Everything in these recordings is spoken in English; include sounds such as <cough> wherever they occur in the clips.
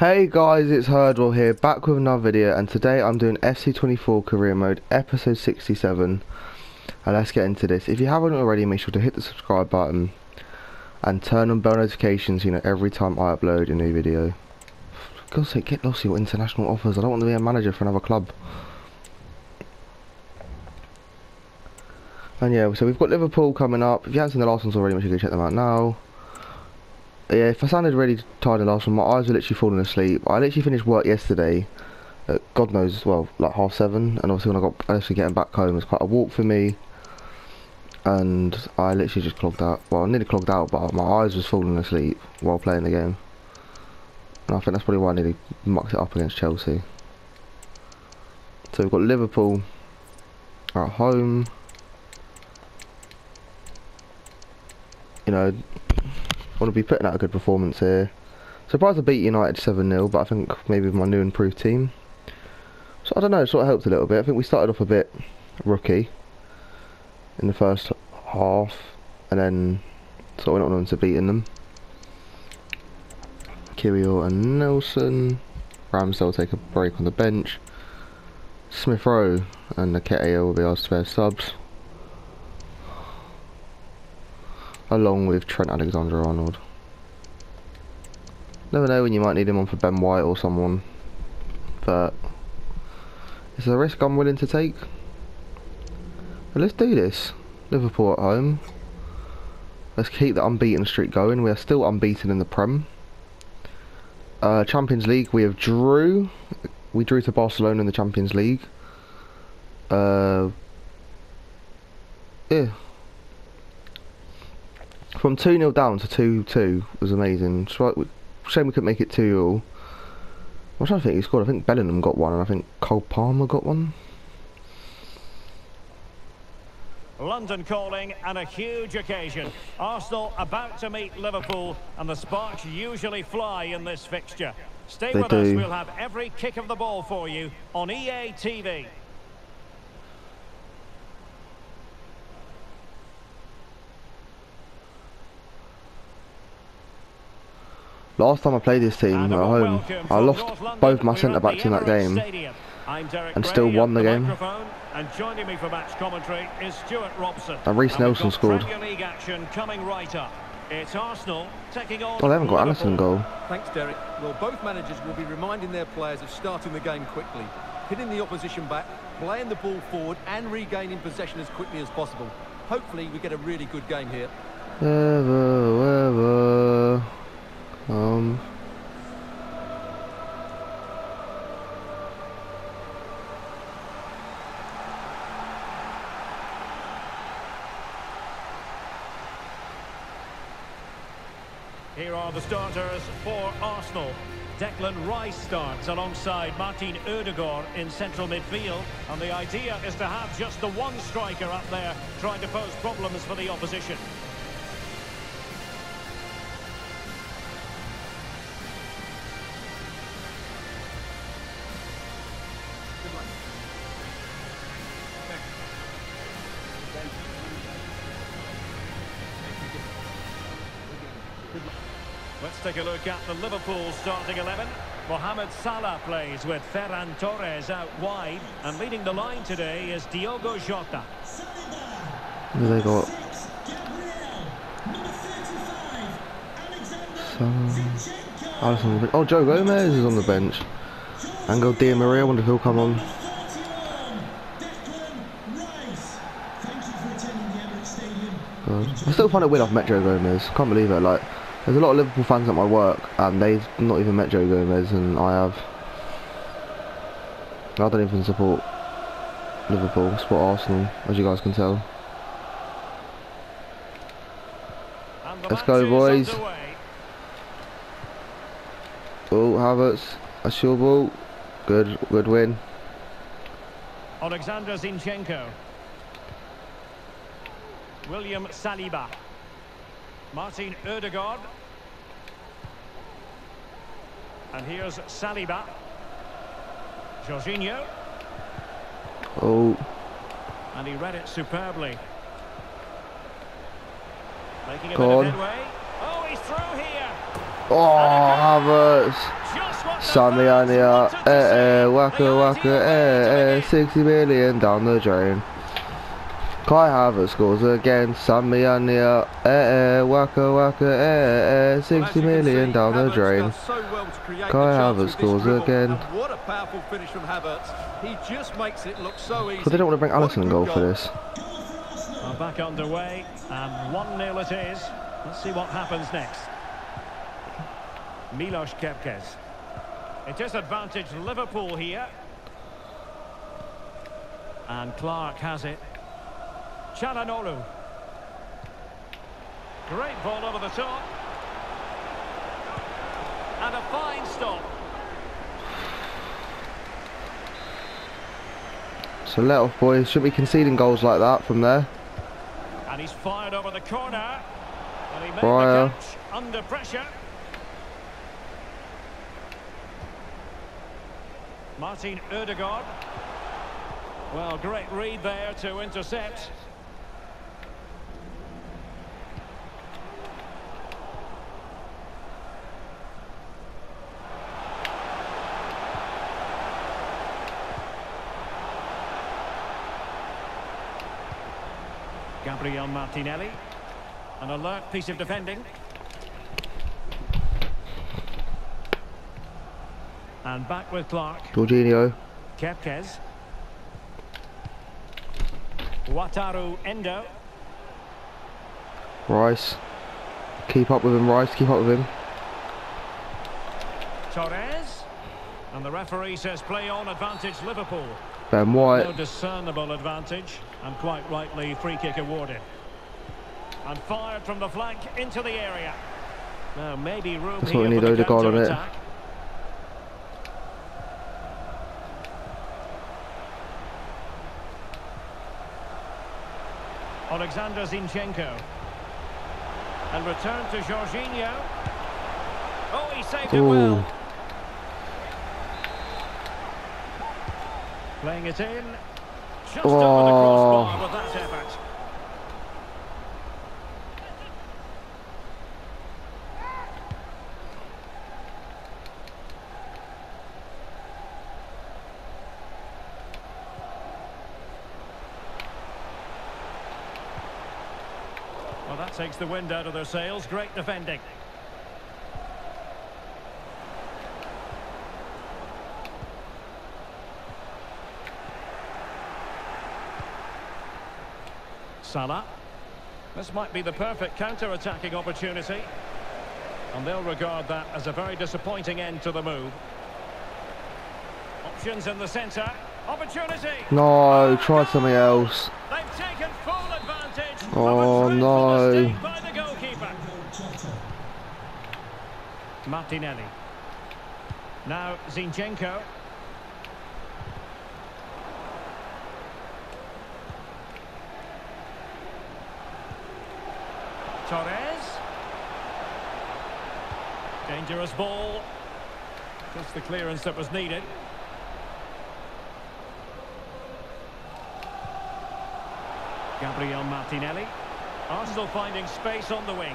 Hey guys, it's Hurdwell here, back with another video, and today I'm doing FC24 Career Mode, episode 67. And let's get into this. If you haven't already, make sure to hit the subscribe button and turn on bell notifications, you know, every time I upload a new video. For God's sake, get lost your international offers. I don't want to be a manager for another club. And yeah, so we've got Liverpool coming up. If you haven't seen the last ones already, make sure you go check them out now yeah, if I sounded really tired last one, my eyes were literally falling asleep. I literally finished work yesterday, at God knows, well, like half seven, and obviously when I got actually getting back home, it was quite a walk for me, and I literally just clogged out. Well, I nearly clogged out, but my eyes was falling asleep while playing the game. And I think that's probably why I nearly mucked it up against Chelsea. So we've got Liverpool at home. You know, want to be putting out a good performance here. Surprised I beat United 7-0, but I think maybe with my new improved team. So I don't know, it sort of helped a little bit. I think we started off a bit rookie in the first half, and then sort of went on to beating them. Kirill and Nelson. Ramsdale take a break on the bench. Smith Rowe and Nketiah will be our spare subs. Along with Trent Alexander-Arnold. Never know when you might need him on for Ben White or someone, but it's a risk I'm willing to take. But let's do this. Liverpool at home. Let's keep the unbeaten streak going. We are still unbeaten in the Prem. Uh, Champions League, we have drew. We drew to Barcelona in the Champions League. Uh, yeah, from 2 0 down to 2 2 was amazing. Shame we couldn't make it 2 all. I'm trying to think who scored. I think Bellingham got one, and I think Cole Palmer got one. London calling and a huge occasion. Arsenal about to meet Liverpool and the sparks usually fly in this fixture. Stay they with do. us, we'll have every kick of the ball for you on EA TV. Last time I played this team at home, I lost both my centre backs in that game and still won the game. And joining me for match commentary is Stuart Robson. And Reiss Nelson scored. League right. It's Arsenal taking on. Oh, they haven't got Alisson goal. Thanks, Derek. Well, both managers will be reminding their players of starting the game quickly, hitting the opposition back, playing the ball forward, and regaining possession as quickly as possible. Hopefully, we get a really good game here. Ever, ever. Um. Here are the starters for Arsenal. Declan Rice starts alongside Martin Odegaard in central midfield. And the idea is to have just the one striker up there trying to pose problems for the opposition. A look at the Liverpool starting 11. Mohamed Salah plays with Ferran Torres out wide. And leading the line today is Diogo Jota. They got? Oh, Joe Gomez is on the bench. Angel Di Maria. I wonder if he'll come on. I still find it weird I've met Joe Gomez. Can't believe it. Like, there's a lot of Liverpool fans at my work, and they've not even met Joe Gomez, and I have. I don't even support Liverpool, support Arsenal, as you guys can tell. Let's go, boys. Oh, Havertz, that's your ball. Good, good win. Alexander Zinchenko. William Saliba. Martin Odegaard. And here's Saliba. Jorginho. Oh. And he read it superbly. Making a Go bit on. of headway. Oh, he's through here. Oh, Havertz. Sammy Ania, eh eh, waka waka, eh eh, 60 million down the drain. Kai Havertz scores again, Sammy Ania, eh eh, waka waka, eh eh, 60 million down the drain. Kai Havertz scores again. What a powerful finish from Havertz. He just makes it look so easy. But they don't want to bring What a Alisson in good goal for this. Well, back underway, and 1-0 it is. Let's see what happens next. Milos Kerkez. It is advantage Liverpool here. And Clark has it. Çalhanoğlu. Great ball over the top. And a fine stop. So let off boys, shouldn't be conceding goals like that from there. And he's fired over the corner. And he made the catch under pressure. Martin Odegaard. Well, great read there to intercept. Gabriel Martinelli. An alert piece of defending. And back with Clark. Jorginho, Kerkez. Wataru Endo. Rice. Keep up with him, Rice, keep up with him. Torres. And the referee says play on advantage Liverpool. Ben White. No discernible advantage, and quite rightly free kick awarded. And fired from the flank into the area. Now maybe room That's what we need Odegaard on it. Alexander Zinchenko. And return to Jorginho. Oh, he saved it well. Playing it in. Just over the Oh. crossbar with that effort. Well, that takes the wind out of their sails. Great defending. Salah. This might be the perfect counter-attacking opportunity. And they'll regard that as a very disappointing end to the move. Options in the centre. Opportunity. No, try something else. They've taken full advantage Oh, of a oh, dreadful no. by the goalkeeper. Martinelli. Now Zinchenko. Torres. Dangerous ball. Just the clearance that was needed. Gabriel Martinelli. Arsenal finding space on the wing.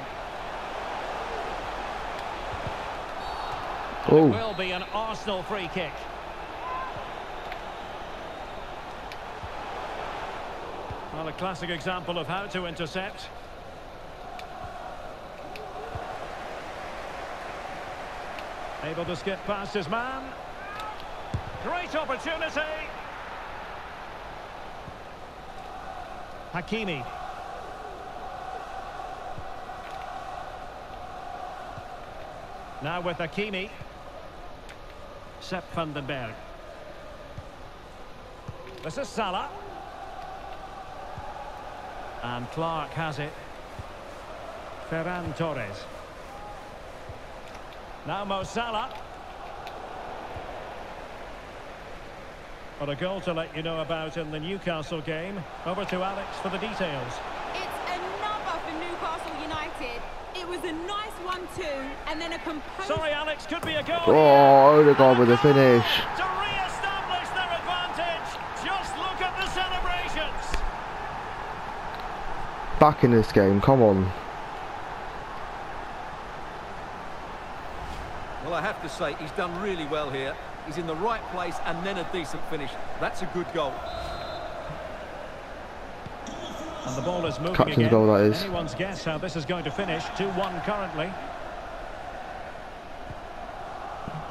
Oh. It will be an Arsenal free kick. Well, a classic example of how to intercept. Able to skip past his man. Great opportunity. Hakimi. Now with Hakimi. Sepp van den Berg. This is Salah. And Clark has it. Ferran Torres. Now Mo Salah. But a goal to let you know about in the Newcastle game. Over to Alex for the details. It's another for Newcastle United. It was a nice one too, and then a composed Sorry, Alex, could be a goal. Oh, Odegaard with the finish. To re-establish their advantage. Just look at the celebrations. Back in this game, come on. Well, I have to say, he's done really well here. He's in the right place and then a decent finish. That's a good goal. And the ball is moving Captain's again. goal, that is. Anyone's guess how this is going to finish. 2-1 currently.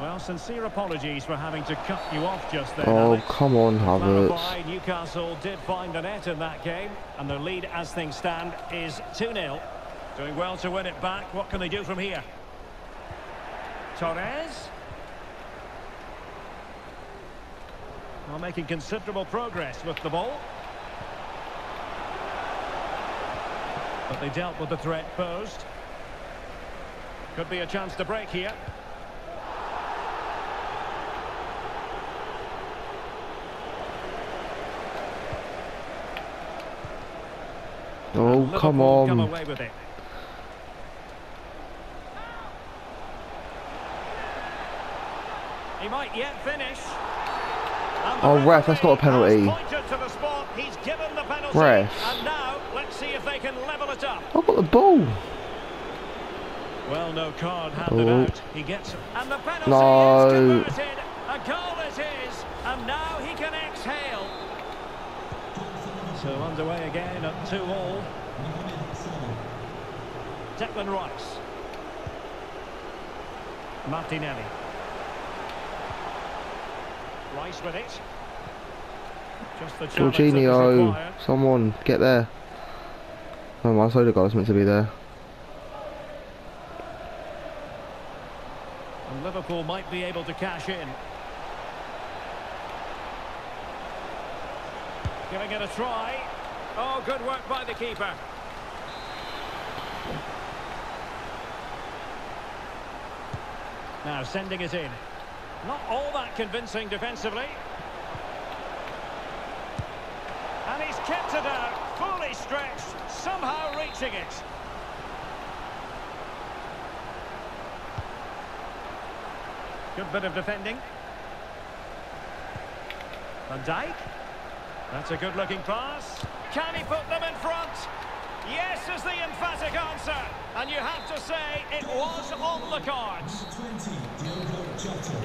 Well, sincere apologies for having to cut you off just then, Oh, Alex. come on, Havertz. Clarify, Newcastle did find the net in that game, and the lead as things stand is 2-0. Doing well to win it back. What can they do from here? Torres. Well, making considerable progress with the ball. But they dealt with the threat posed. Could be a chance to break here. Oh, come Liverpool Come on. away with it. He might yet finish. Oh, ref, that's not a penalty. has pointed to the spot. He's given the penalty. Ref. And now, let's see if they can level it up. I've got the ball. Well, no card handed Oh. out. He gets and the penalty No. is converted. A goal it is, and now he can exhale. So underway again at two all. Declan Rice. Martinelli. Rice with it. Just the challenge that was Jorginho, someone get there. Oh, my Odegaard's meant to be there. And Liverpool might be able to cash in. Giving it a try. Oh, good work by the keeper. Now sending it in. Not all that convincing defensively. And he's kept it out, fully stretched, somehow reaching it. Good bit of defending. Van Dijk. That's a good-looking pass. Can he put them in front? Yes is the emphatic answer. And you have to say it was on the cards.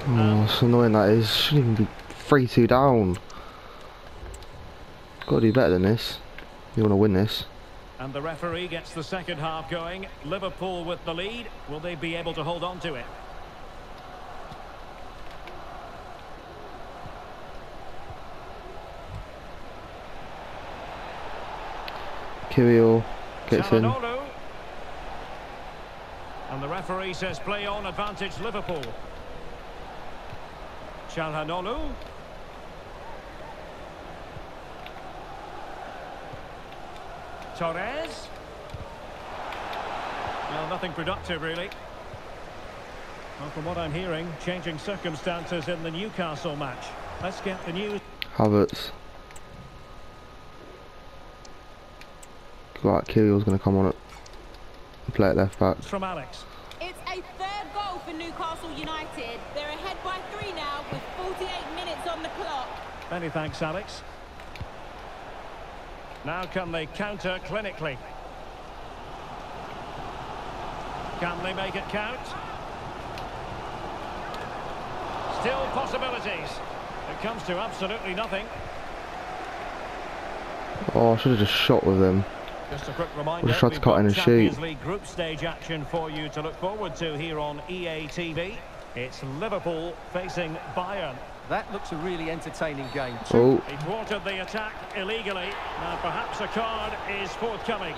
Oh, it's annoying that is. Shouldn't even be 3-2 down. Got to do better than this. You want to win this. And the referee gets the second half going. Liverpool with the lead. Will they be able to hold on to it? Kirill gets in. And the referee says play on advantage Liverpool. Çalhanoğlu. Torres. Well, nothing productive really. Well, from what I'm hearing, changing circumstances in the Newcastle match. Let's get the news. Havertz. Right, Kirill's going to come on it. and Play it left back. from Alex. It's a third goal for Newcastle United. They're ahead by three now with 48 minutes on the clock. Many thanks, Alex. Now can they counter clinically? Can they make it count? Still possibilities. It comes to absolutely nothing. Oh, I should have just shot with him. Just a quick reminder, We'll just try to we've cut got in and Champions shoot. League group stage action for you to look forward to here on EA TV. It's Liverpool facing Bayern. That looks a really entertaining game. Oh, He thwarted the attack illegally. Now perhaps a card is forthcoming.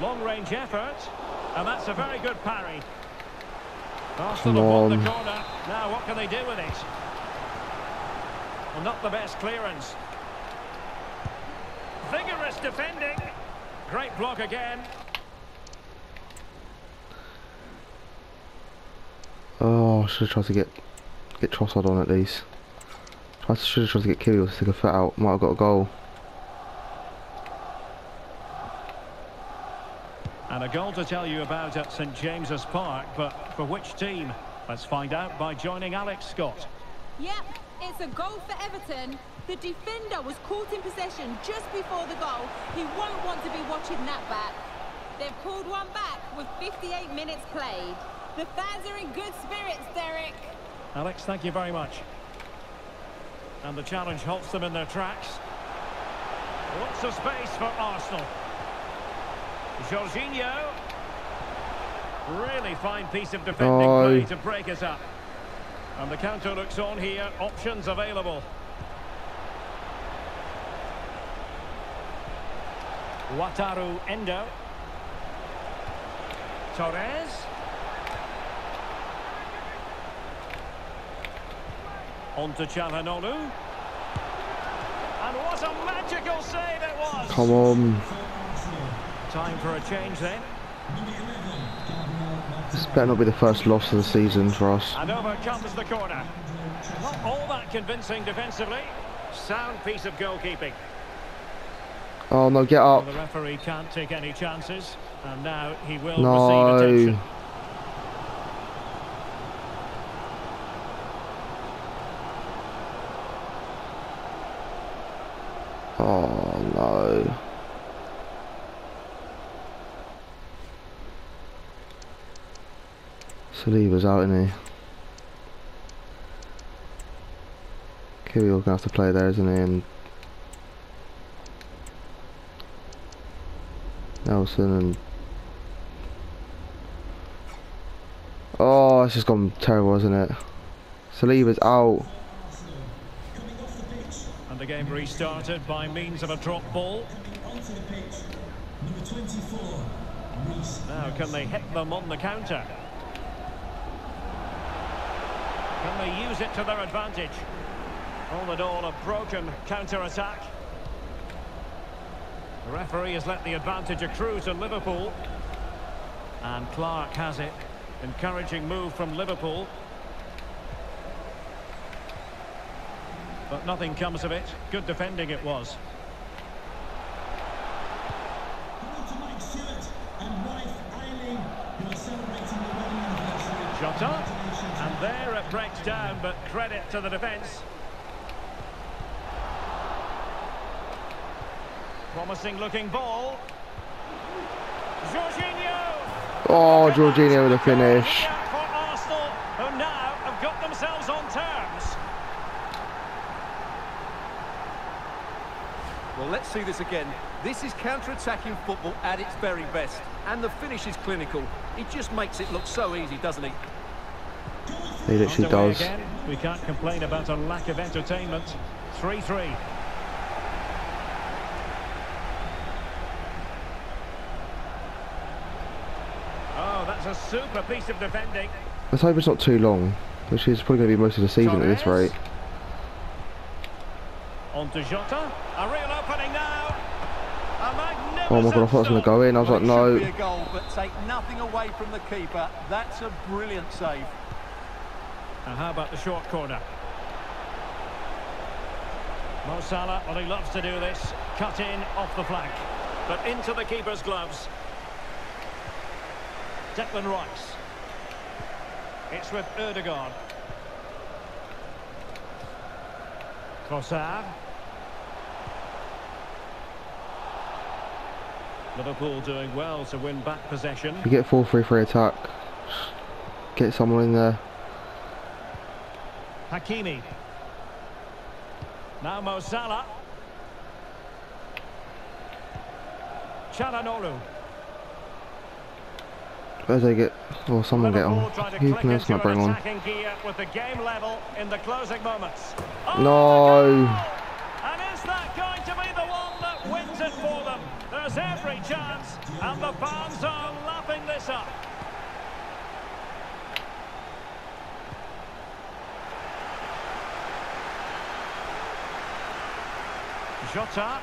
Long range effort. And that's a very good parry. Arsenal Come have won on. the corner. Now what can they do with it? Well, not the best clearance. Vigorous defending. Great block again. oh, I should have tried to get get Trossard on at least. I should have tried to get Kirill to take a foot out. Might have got a goal. And a goal to tell you about at St James's Park, but for which team? Let's find out by joining Alex Scott. Yep, it's a goal for Everton. The defender was caught in possession just before the goal. He won't want to be watching that back. They've pulled one back with 58 minutes played. The fans are in good spirits, Derek. Alex, thank you very much. And the challenge halts them in their tracks. Lots of space for Arsenal. Jorginho. Really fine piece of defending Oh. play to break us up. And the counter looks on here. Options available. Wataru Endo. Torres. On to Çalhanoğlu. And what a magical save it was! Come on. Time for a change then. This better not be the first loss of the season for us. And over comes the corner. Not all that convincing defensively. Sound piece of goalkeeping. Oh no, get Well, up. the referee can't take any chances. And now he will No. receive attention. Saliba's out, isn't he? Kirill's gonna have to play there, isn't he? And Nelson and Oh, it's just gone terrible, isn't it? Saliba's out. And the game restarted by means of a drop ball. Now, can they hit them on the counter? Can they use it to their advantage? All in all, a broken counter-attack. The referee has let the advantage accrue to Liverpool. And Clark has it. Encouraging move from Liverpool. But nothing comes of it. Good defending it was. And there it breaks down, but credit to the defence. Promising looking ball. Jorginho. Oh, Jorginho with a finish. For Arsenal, who now have got themselves on terms. Well, let's see this again. This is counter-attacking football at its very best. And the finish is clinical. It just makes it look so easy, doesn't he? He literally Underway does. Again. We can't complain about a lack of entertainment. 3-3. Oh, that's a super piece of defending. Let's hope it's not too long, which is probably going to be most of the season at this rate. On to Jota. A real opening now. Oh my god, I thought it was going to go in. I was Well, like, no. goal, but take nothing away from the keeper. That's a brilliant save. And how about the short corner? Mo Salah, well, he loves to do this. Cut in off the flank. But into the keeper's gloves. Declan Rice. It's with Erdogan. Trossard. Liverpool doing well to win back possession. You get 4-3-3 attack, get someone in there. Hakimi. Now Mo Salah. Çalhanoğlu. Where's they get? Oh, someone get on. Who can else into can I an bring on? with the game level in the closing moments. Oh, No. And is that going to be the one that wins it for them? There's every chance, and the fans are lapping this up. Jota.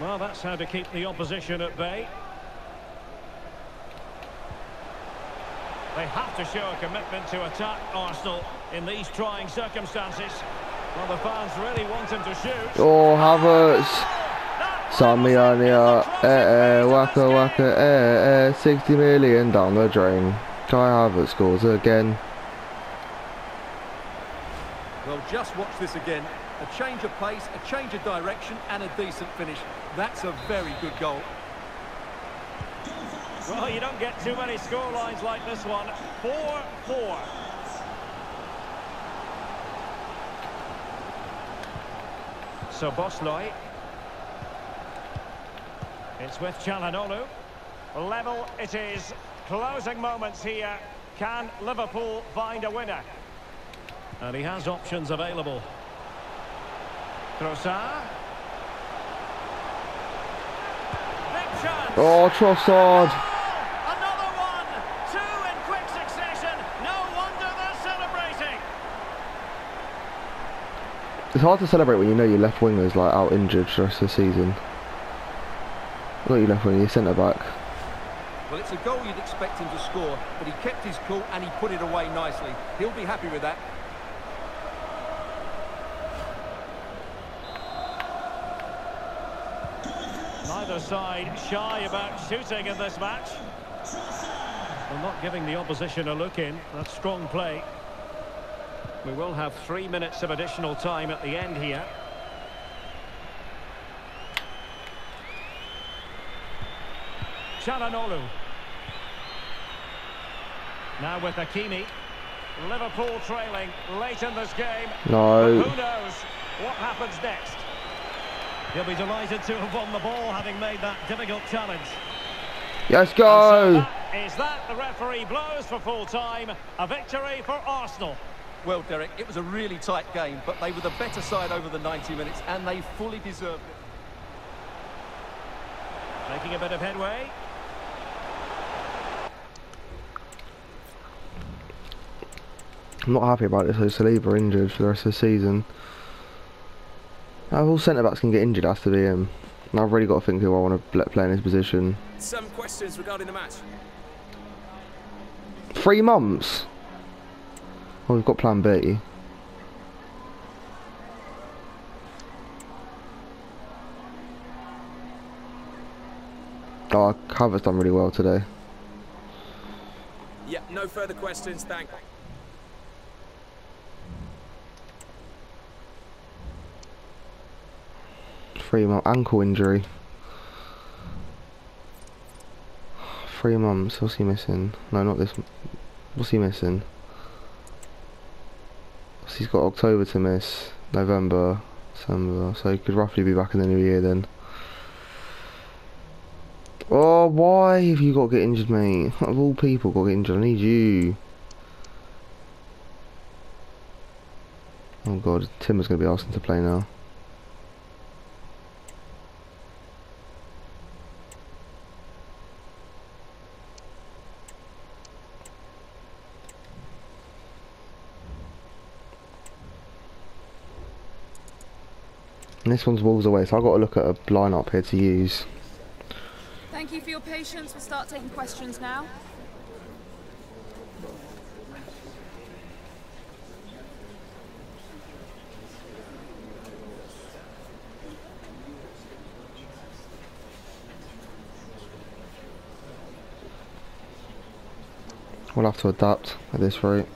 Well, that's how to keep the opposition at bay. They have to show a commitment to attack Arsenal in these trying circumstances. Well, the fans really want him to shoot. Oh, Havertz. That Samiania, eh eh, waka waka, eh eh, 60 million down the drain. Kai Havertz scores again. Well, just watch this again. A change of pace, a change of direction, and a decent finish. That's a very good goal. Well, you don't get too many scorelines like this one. 4-4. Szoboszlai. It's with Çalhanoğlu. Level it is. Closing moments here. Can Liverpool find a winner? And he has options available. Trossard. Oh, Trossard. Another one! Two in quick succession. No wonder they're celebrating. It's hard to celebrate when you know your left winger's like out injured for the rest of the season. Not your left winger, your centre back. Well, it's a goal you'd expect him to score, but he kept his cool and he put it away nicely. He'll be happy with that. Side shy about shooting in this match. Well, not giving the opposition a look in. That's strong play. We will have three minutes of additional time at the end here. Çalhanoğlu. Now with Hakimi. Liverpool trailing late in this game. No. But who knows what happens next? He'll be delighted to have won the ball, having made that difficult challenge. Let's so go! that is that the referee blows for full time. A victory for Arsenal. Well, Derek, it was a really tight game, but they were the better side over the 90 minutes, and they fully deserved it. Making a bit of headway. I'm not happy about this. So Saliba injured for the rest of the season. Now, all centre backs can get injured, has to be him. And I've really got to think who I want to let play in his position. Some questions regarding the match. Three months. Well, we've got Plan B. Oh, cover's done really well today. Yeah, no further questions, thank Three month ankle injury. Three months. What's he missing? No, not this. What's he missing? So he's got October to miss, November, December. So he could roughly be back in the new year then. Oh, why have you got to get injured, mate? Of all people, got to get injured. I need you. Oh god, Timber's going to be asking to play now. This one's Wolves away, so I've got to look at a line-up here to use. Thank you for your patience. We'll start taking questions now. We'll have to adapt at this rate.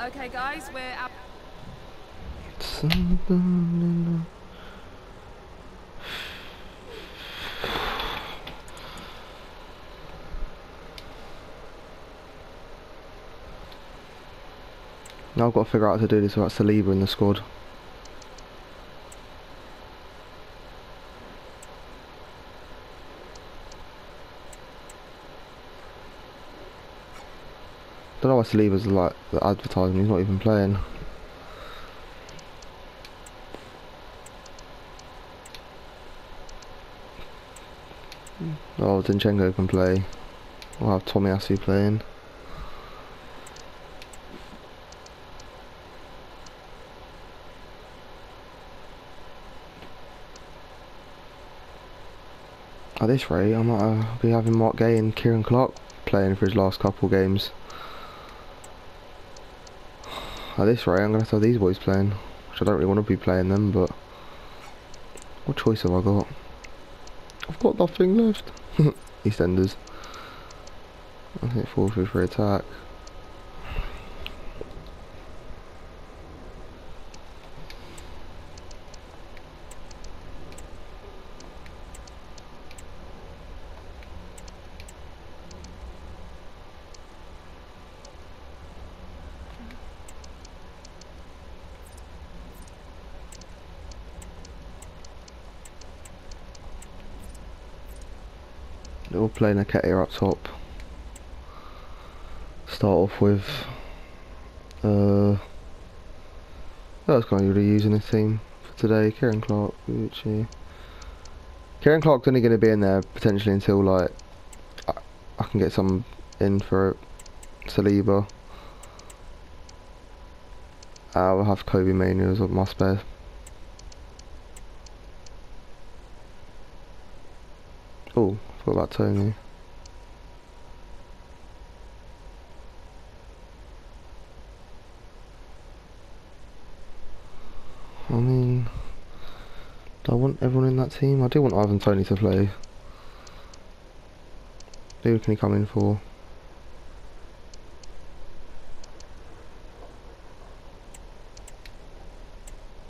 Okay, guys, we're out. Now I've got to figure out how to do this without Saliba in the squad. Don't know why Saliba's like the advertising, he's not even playing. Oh, Zinchenko can play. We'll have Tomiyasu playing. At this rate, I might uh, be having Mark Gay and Kieran Clark playing for his last couple games. at this rate, I'm gonna have to have these boys playing, which I don't really want to be playing them, but what choice have I got? I've got nothing left. <laughs> EastEnders. I think 4 3 for attack. Playing a cat up top. Start off with uh that's kind of really using the team for today. Kieran Clark, Gucci. Kieran Clark's only going to be in there potentially until like I, I can get some in for Saliba. I'll have Kobe Mania as my spare. Oh, forgot about Toney. I mean, do I want everyone in that team? I do want Ivan Toney to play. Who can he come in for?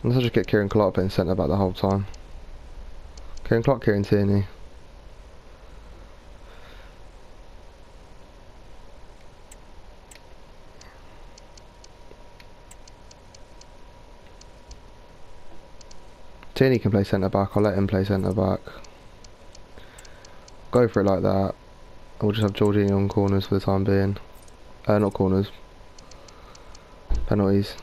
Let's just get Kieran Clark playing centre back the whole time. Kieran Clark, Kieran Tierney. Tierney can play centre back, I'll let him play centre back. Go for it like that. We'll just have Jorginho on corners for the time being. Uh, not corners. Penalties.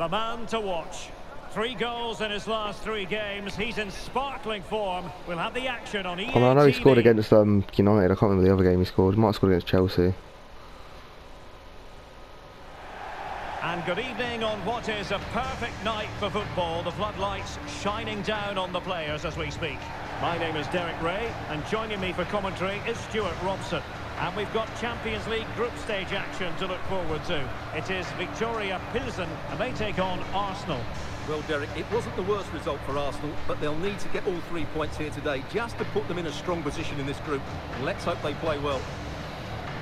The man to watch. Three goals in his last three games. He's in sparkling form. We'll have the action on EA I, mean, I know he scored against um, United, I can't remember the other game he scored. He might have scored against Chelsea. And good evening on what is a perfect night for football. The floodlights shining down on the players as we speak. My name is Derek Ray, and joining me for commentary is Stuart Robson. And we've got Champions League group stage action to look forward to. It is Viktoria Plzeň, and they take on Arsenal. Well, Derek, it wasn't the worst result for Arsenal, but they'll need to get all three points here today just to put them in a strong position in this group. Let's hope they play well.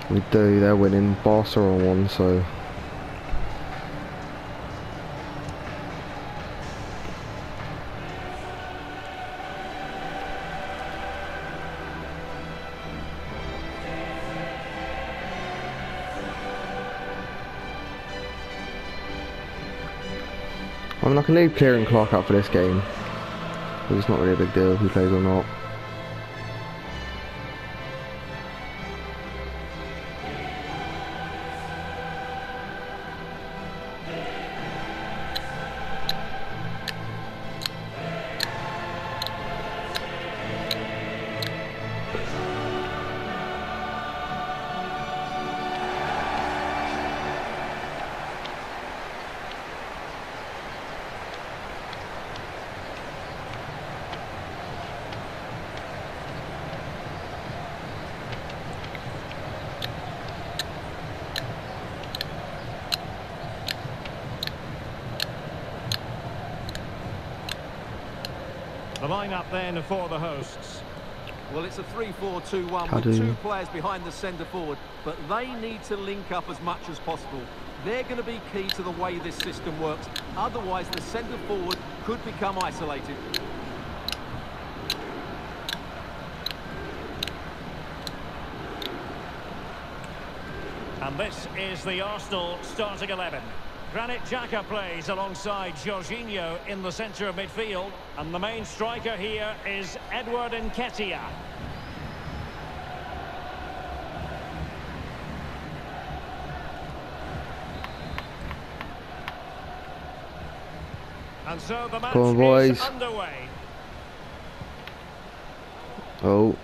We do, they're winning. Barca on one, so I mean, I can leave Kieran Clark out for this game. Because it's not really a big deal if he plays or not. Lineup for the hosts. Well, it's a 3-4-2-1 with two players behind the centre forward, but they need to link up as much as possible. They're going to be key to the way this system works. Otherwise, the centre forward could become isolated. And this is the Arsenal starting 11. Granit Xhaka plays alongside Jorginho in the centre of midfield. And the main striker here is Edward Nketiah. And so the match Come on, is boys. underway. Oh.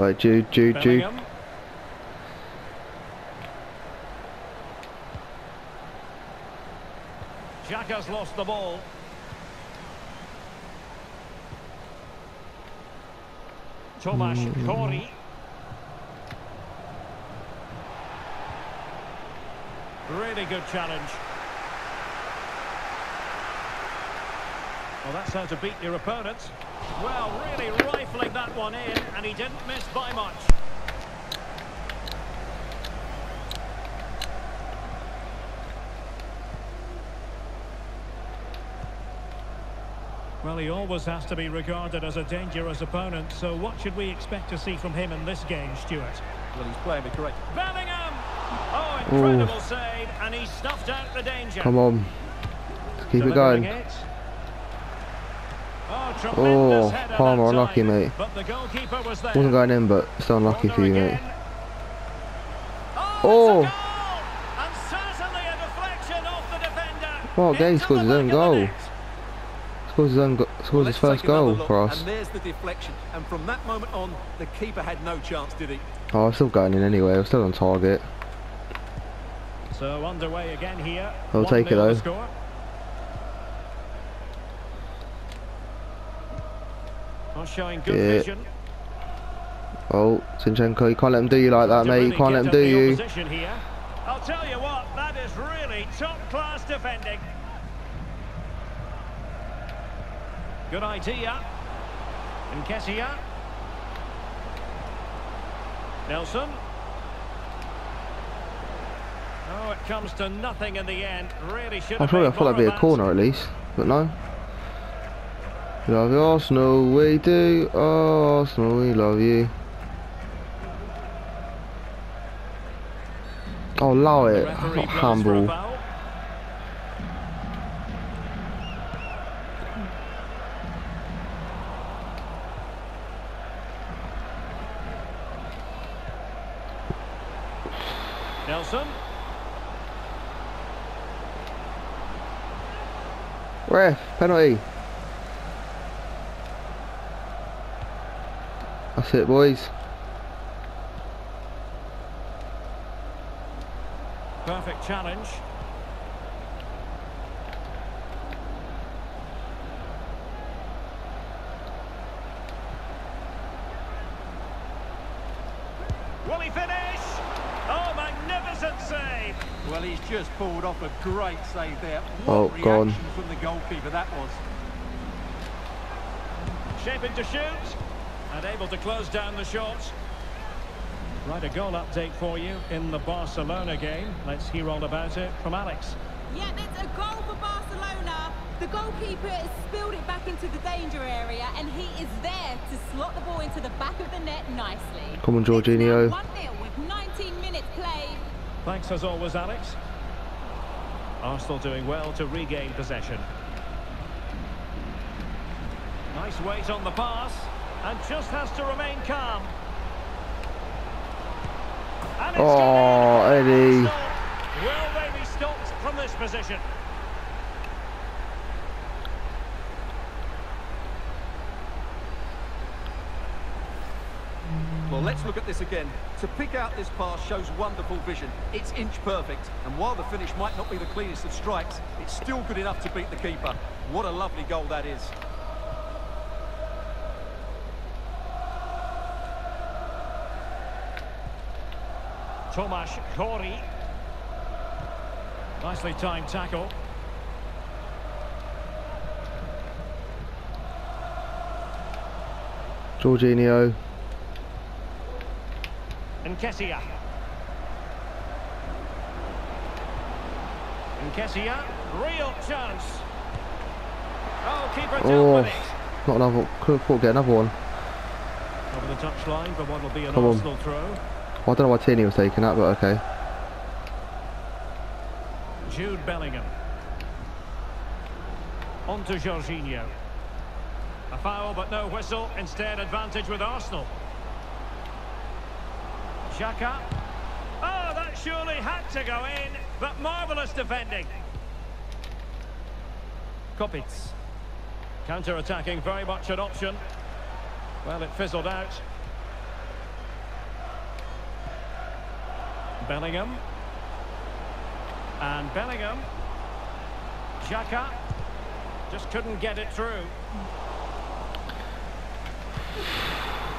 Right, Jude, Jude, Jude. Xhaka's lost the ball. Tomasz hmm. Kori. Really good challenge. Well, that's how to beat your opponent. Well, really rifling that one in, and he didn't miss by much. Well, he always has to be regarded as a dangerous opponent, so what should we expect to see from him in this game, Stuart? Well, he's playing with great Bellingham! Oh, incredible save, and he snuffed out the danger. Come on. Let's keep it going. it. Oh, Oh, Palmer, unlucky, time, mate. But the goalkeeper was there. Wasn't going in, but still unlucky for you, Corner mate. again. Oh, Oh. it's a oh! goal! And a deflection off the defender. Well, Guéhi scores his own back of the goal. Scores his own, go- Well, scores his first goal look, for us. And there's the deflection. And from that moment on, the keeper had no chance, did he? Oh, I'm still going in anyway. I'm still on target. So underway again here. I'll take it, 1-0 though. score. Not showing good Yeah. Oh, Zinchenko, you can't let him do you like that, mate. You can't let him do you. I'll tell you what, that is really top-class defending. Good idea. Nketiah. Nelson. Oh, it comes to nothing in the end. Really should I have thought I thought that'd be a that. corner at least, but no. Love you, Arsenal. We do. Oh, Arsenal, we love you. Oh, allow it. Not blows for a handball. Nelson. Ref, penalty. That's it, boys. Perfect challenge. Will he finish? Oh, magnificent save. Well, he's just pulled off a great save there. What Oh, reaction gone. from the goalkeeper that was. Shaping to shoot. And able to close down the shot. Right, a goal update for you in the Barcelona game. Let's hear all about it from Alex. Yeah, it's a goal for Barcelona. The goalkeeper has spilled it back into the danger area, and he is there to slot the ball into the back of the net nicely. Come on, It's now Jorginho. 1-0 with 19 minutes played. Thanks as always, Alex. Arsenal doing well to regain possession. Nice weight on the pass, and just has to remain calm. Oh. Eddie. Will they be stopped from this position? Well, let's look at this again. To pick out this pass shows wonderful vision. It's inch perfect. And while the finish might not be the cleanest of strikes, it's still good enough to beat the keeper. What a lovely goal that is. Tomasz Kori. Nicely timed tackle. Jorginho. Nketiah. Nketiah, real chance. Oh, keeper Oh, not another. Could have get another one. Over the touchline for what will be an Come on. Throw. Well, I don't know why Tierney was taking that, but okay. Jude Bellingham. On to Jorginho. A foul but no whistle. Instead advantage with Arsenal. Xhaka. Oh, that surely had to go in, but marvellous defending. Kopitz. Counter-attacking, very much an option. Well, it fizzled out. Bellingham. And Bellingham. Xhaka. Just couldn't get it through.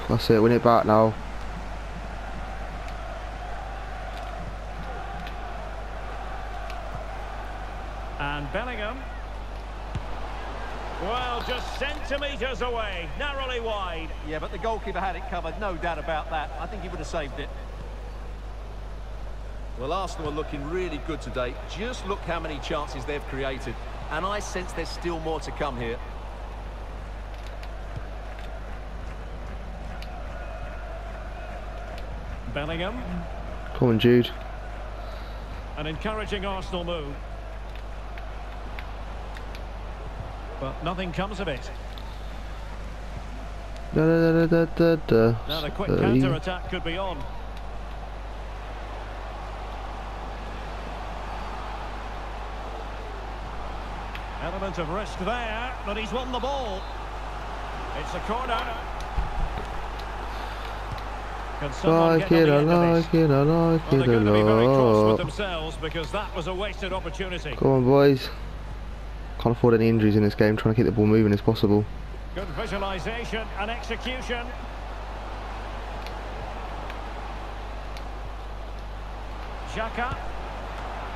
That's it, win it back now. And Bellingham. Well, just centimetres away, narrowly wide. Yeah, but the goalkeeper had it covered, no doubt about that. I think he would have saved it. Well, Arsenal are looking really good today. Just look how many chances they've created. And I sense there's still more to come here. Bellingham. Come on, Jude. An encouraging Arsenal move. But nothing comes of it. Da, da, da, da, da, da. Now the quick counter-attack could be on. Element of risk there, but he's won the ball. It's a corner. Someone Like it, I the end of like it, I like it they're a going to be very cross with lot. because that was a wasted opportunity. Come on, boys. Can't afford any injuries in this game, trying to keep the ball moving as possible. Good visualisation and execution. Xhaka.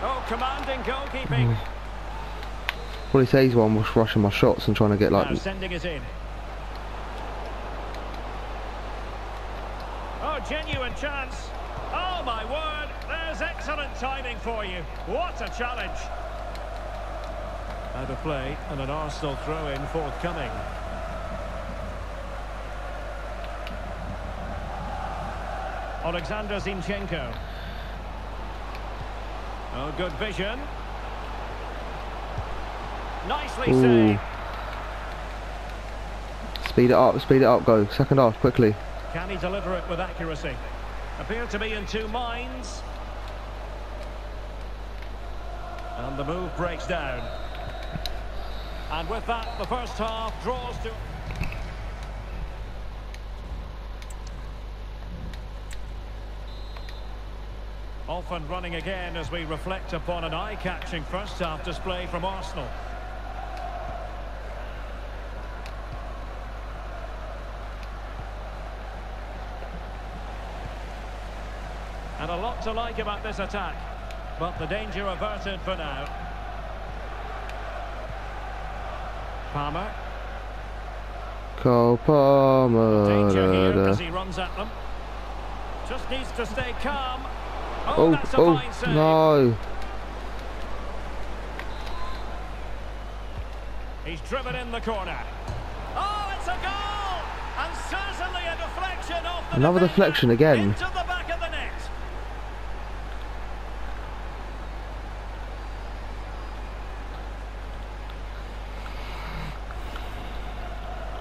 Oh, commanding goalkeeping. Hmm. Probably says one was rushing my shots and trying to get like now sending it in. Oh, genuine chance. Oh, my word. There's excellent timing for you. What a challenge. Out of play and an Arsenal throw-in forthcoming. Alexander Zinchenko. Oh, good vision. Nicely Ooh. saved. speed it up, speed it up, go. Second half, quickly. Can he deliver it with accuracy? Appear to be in two minds. And the move breaks down. And with that, the first half draws to... Off and running again as we reflect upon an eye-catching first half display from Arsenal. A lot to like about this attack. But the danger averted for now. Palmer. Cole Palmer. Danger here as he runs at them. Just needs to stay calm. Oh, Oh, that's a oh, fine save. no. He's driven in the corner. Oh, it's a goal! And certainly a deflection off the Another deflection again. Into the back of the net.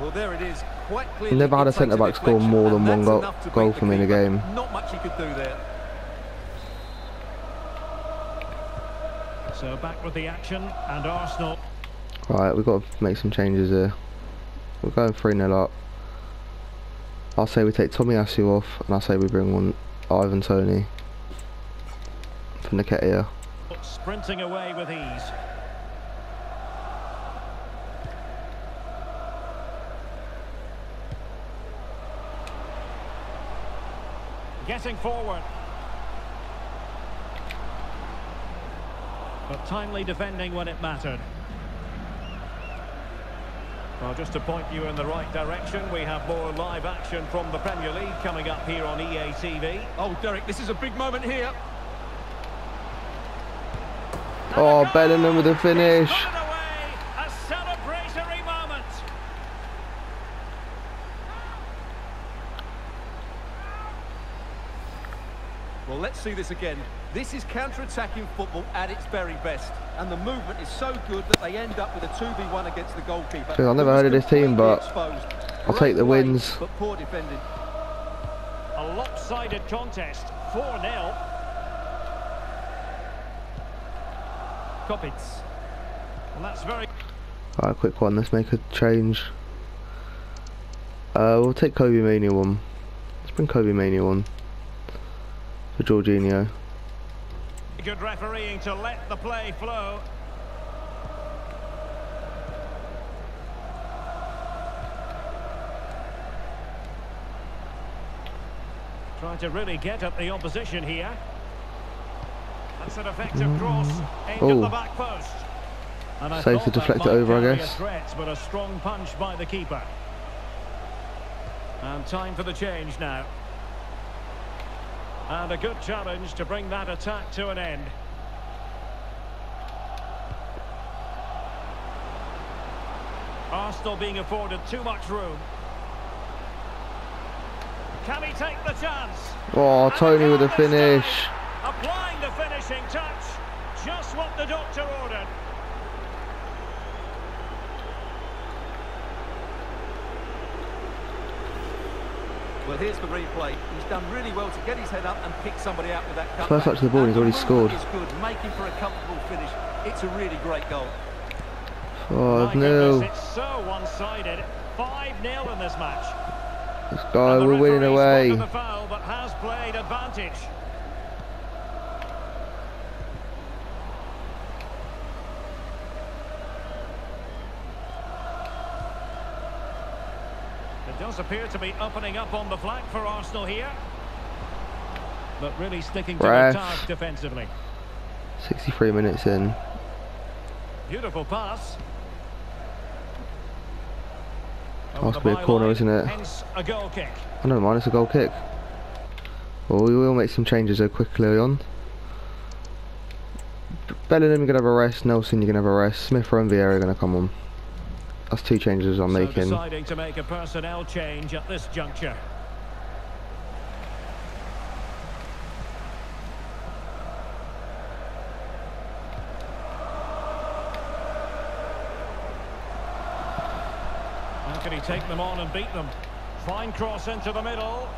Well, there it is. Quite clearly. Never had a centre-back score more than one goal- goal beat for me in a game. Not much he could do there. So back with the action and Arsenal. Right, we've got to make some changes here. We're going 3 0 up. I'll say we take Tomiyasu off, and I'll say we bring on Ivan Toney for Nketiah. Sprinting away with ease. Getting forward. But timely defending when it mattered. Well, just to point you in the right direction, we have more live action from the Premier League coming up here on EA TV. Oh, Derek, this is a big moment here. Oh, Bellingham with the finish. Put it away, a celebratory moment. Well, let's see this again. This is counter-attacking football at its very best. And the movement is so good that they end up with a 2v1 against the goalkeeper. I've never heard of this team, but exposed. I'll take the Great play, wins. But poor defending. A A lopsided contest, 4-0. Kopitz. Well, that's very Alright, quick one. Let's make a change. Uh, we'll take Kobbie Mainoo one. Let's bring Kobbie Mainoo one for Jorginho. good refereeing to let the play flow. Trying to really get at the opposition here. That's an effective cross aimed at Oh. the back post. And I Safe to deflect it over, I guess. Threat, but a strong punch by the keeper. And time for the change now. And a good challenge to bring that attack to an end. Arsenal being afforded too much room. Can he take the chance? Oh, Toney with this finish. Applying the finishing touch. Just what the doctor ordered. Well, here's the replay. He's done really well to get his head up and pick somebody out with that cut. First touch of the ball, he's already scored. Is good, making for a comfortable finish. It's a really great goal. Oh, My no. goodness, it's so one-sided. 5-0 in this match. Let's go. We're winning away. the foul, but has played advantage. It does appear to be opening up on the flank for Arsenal here. But really sticking to Ref. the task defensively. 63 minutes in. Beautiful pass. Must be a corner, isn't it? A goal kick. I don't mind, it's a goal kick. Well, we will make some changes though quickly on. Bellingham, you're going to have a rest. Nelson, you're going to have a rest. Smith and Vieira are going to come on. That's two changes I'm So making. deciding to make a personnel change at this juncture. How can he take them on and beat them? Fine cross into the middle.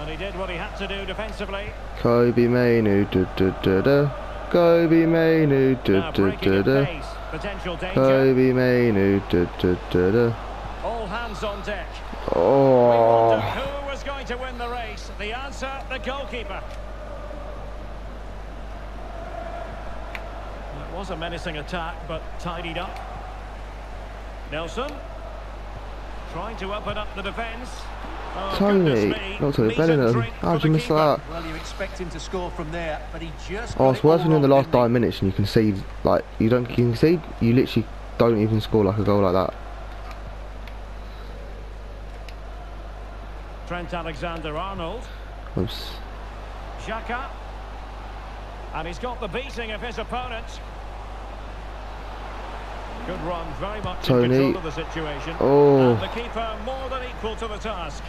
And he did what he had to do defensively. Kobbie Mainoo, da da da da. Kobbie Mainoo, da da da da. Potential danger. Kobbie Mainoo, da da da da. All hands on deck. Oh, who was going to win the race. The answer, the goalkeeper. It was a menacing attack, but tidied up. Nelson. Trying to open up the defence. Oh, Toney, not Toney Bellingham. How'd you miss that? Well, you expect him to score from there, but he just. oh, it's worse all when you're in the last didn't nine minutes and you concede. Like you don't concede, you literally don't even score like a goal like that. Trent Alexander-Arnold. Oops. Xhaka. And he's got the beating of his opponent. Good run, very much Toney. in control of the situation. Oh. And the keeper more than equal to the task.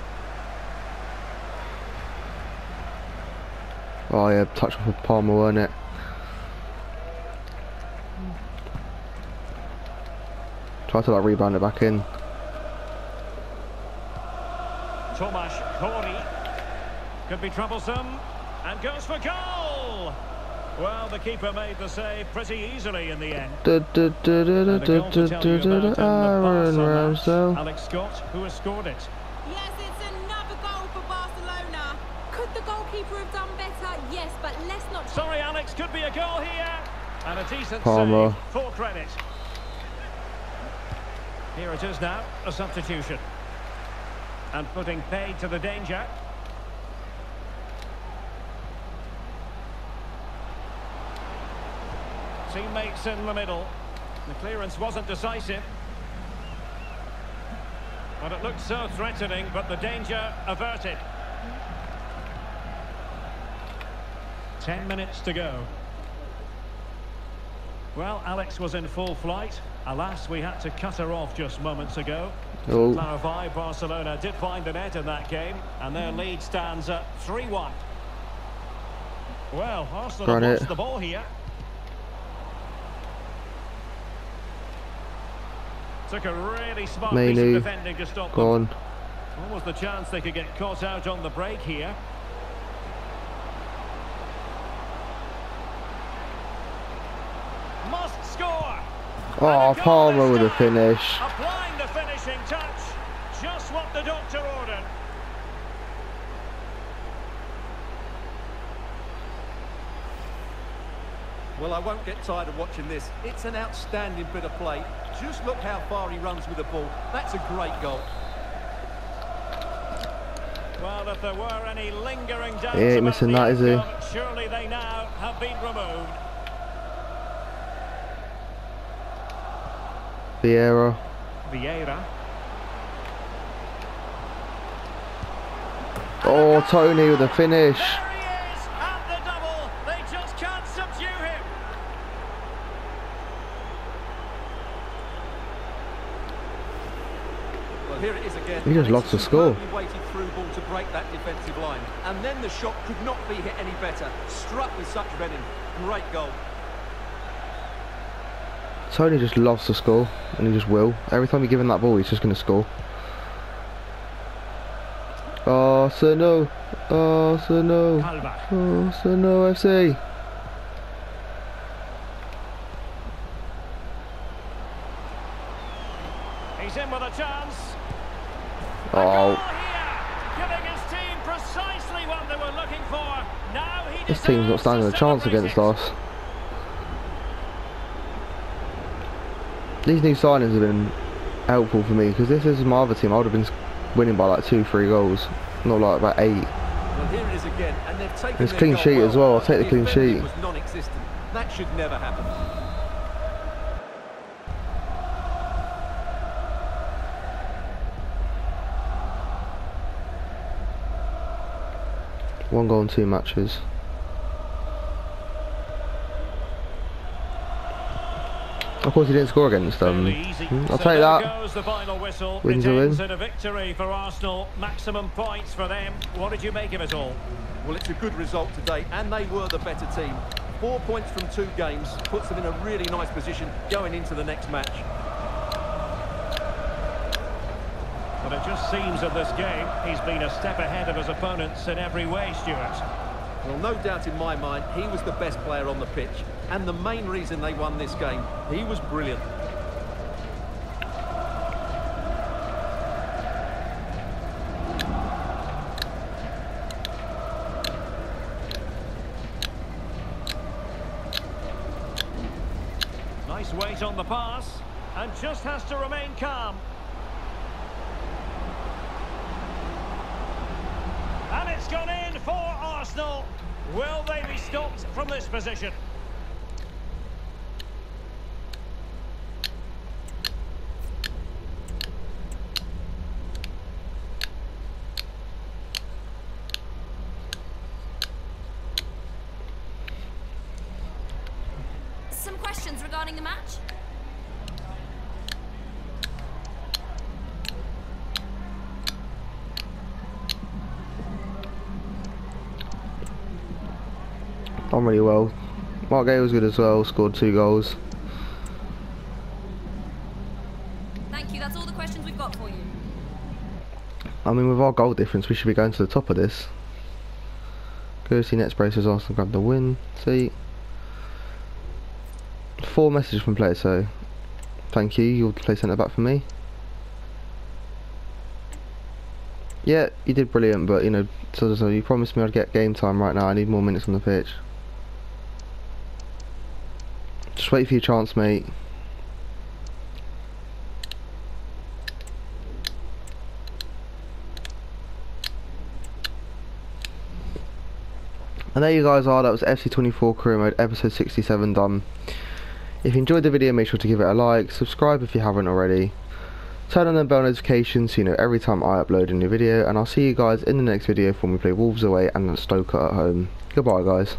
Oh yeah, touch off with Palmer, weren't it? Try to like rebound it back in. Tomasz Kori could be troublesome and goes for goal. Well, the keeper made the save pretty easily in the end. Aaron pass on that. Ramsdale. Alex Scott, who has scored it. Yes, it's another goal for Barcelona. Could the goalkeeper have done better? Yes, but let's not... Sorry, Alex, could be a goal here. And a decent Palmer. save, full credit. Here it is now, a substitution. And putting paid to the danger. Teammates in the middle. The clearance wasn't decisive. But it looked so threatening, but the danger averted. Ten minutes to go. Well, Alex was in full flight. Alas, we had to cut her off just moments ago. Oh. Clarify, Barcelona did find the net in that game, and their lead stands at 3-1. Well, Arsenal lost the ball here. Took a really smart piece of defending to stop them. Go. What was the chance they could get caught out on the break here? Must score! Oh, And a goal Palmer this with a finish. Applying the finishing touch. Just what the doctor ordered. Well, I won't get tired of watching this. It's an outstanding bit of play. Just look how far he runs with the ball. That's a great goal. Well, if there were any lingering doubts He ain't about missing the that, is he? surely they now have been removed. Vieira. Vieira. Oh, Toney with a finish. He just And lost it's a the score. superbly through ball to break that defensive line. And then the shot could not be hit any better. Struck with such venom. Great goal. Toney just loves to score, and he just will. Every time you give him that ball, he's just going to score. Arsenal, Arsenal, Kalbach. Arsenal FC. He's in with a chance. A Oh, goal here, giving his team precisely what they were looking for. Now he this team's not standing a chance against us. These new signings have been helpful for me because this is my other team. I would have been winning by like two, three goals, not like about eight. Well, here it is again. And they've taken It's clean sheet as well, I'll take the clean sheet. was non-existent. That should never happen. One goal in two matches. Of course, he didn't score against them. Fairly easy. Mm, I'll take that. goes the. Wins it a win. ends a victory for Arsenal. Maximum points for them. What did you make of it all? Well, it's a good result today, and they were the better team. Four points from two games puts them in a really nice position going into the next match. But it just seems in this game he's been a step ahead of his opponents in every way, Stuart. Well, no doubt in my mind, he was the best player on the pitch, and the main reason they won this game. He was brilliant. Nice weight on the pass, and just has to remain calm. And it's gone in for Arsenal. Will they be stopped from this position? Some questions regarding the match? Done really well. Marc Guéhi was good as well, scored two goals. Thank you, that's all the questions we've got for you. I mean, with our goal difference, we should be going to the top of this. Go see Nets Braces Arsenal grab the win. See. Four messages from players, so thank you. You'll play centre back for me. Yeah, you did brilliant, but you know, so, so you promised me I'd get game time right now. I need more minutes on the pitch. Just wait for your chance, mate. And there you guys are, that was FC24 Career Mode episode 67 done. If you enjoyed the video, make sure to give it a like, subscribe if you haven't already, turn on the bell notifications so you know every time I upload a new video, and I'll see you guys in the next video when we play Wolves away and Stoker at home. Goodbye guys.